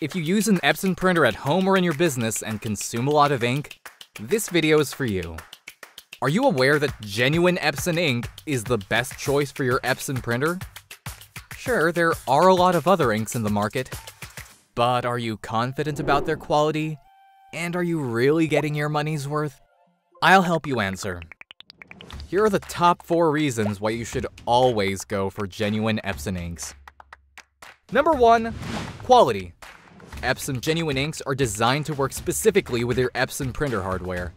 If you use an Epson printer at home or in your business and consume a lot of ink, this video is for you. Are you aware that genuine Epson ink is the best choice for your Epson printer? Sure, there are a lot of other inks in the market, but are you confident about their quality? And are you really getting your money's worth? I'll help you answer. Here are the top 4 reasons why you should always go for genuine Epson inks. Number 1. Quality. Epson Genuine inks are designed to work specifically with your Epson printer hardware.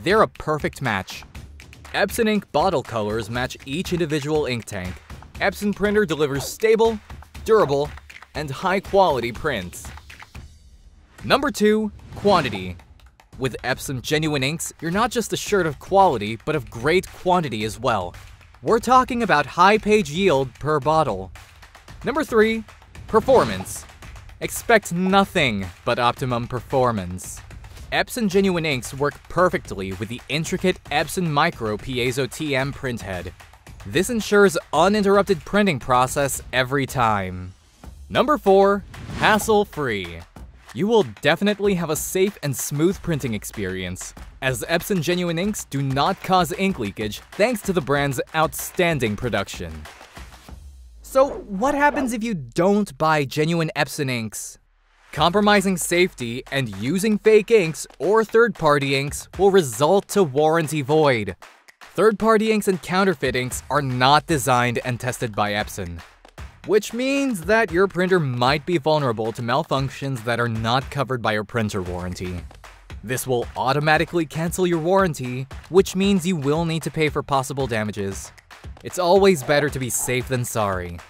They're a perfect match. Epson ink bottle colors match each individual ink tank. Epson printer delivers stable, durable, and high-quality prints. Number 2. Quantity. With Epson Genuine inks, you're not just assured of quality, but of great quantity as well. We're talking about high page yield per bottle. Number 3. Performance. Expect nothing but optimum performance. Epson Genuine inks work perfectly with the intricate Epson Micro Piezo TM printhead. This ensures uninterrupted printing process every time. Number 4. Hassle-free. You will definitely have a safe and smooth printing experience, as Epson Genuine inks do not cause ink leakage thanks to the brand's outstanding production. So what happens if you don't buy genuine Epson inks? Compromising safety and using fake inks or third-party inks will result to warranty void. Third-party inks and counterfeit inks are not designed and tested by Epson, which means that your printer might be vulnerable to malfunctions that are not covered by your printer warranty. This will automatically cancel your warranty, which means you will need to pay for possible damages. It's always better to be safe than sorry.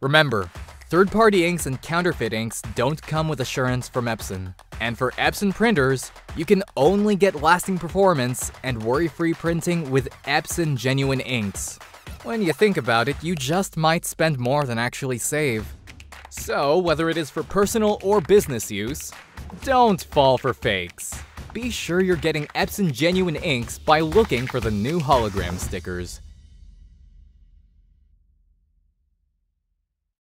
Remember, third-party inks and counterfeit inks don't come with assurance from Epson. And for Epson printers, you can only get lasting performance and worry-free printing with Epson Genuine inks. When you think about it, you just might spend more than actually save. So, whether it is for personal or business use, don't fall for fakes. Be sure you're getting Epson Genuine inks by looking for the new hologram stickers.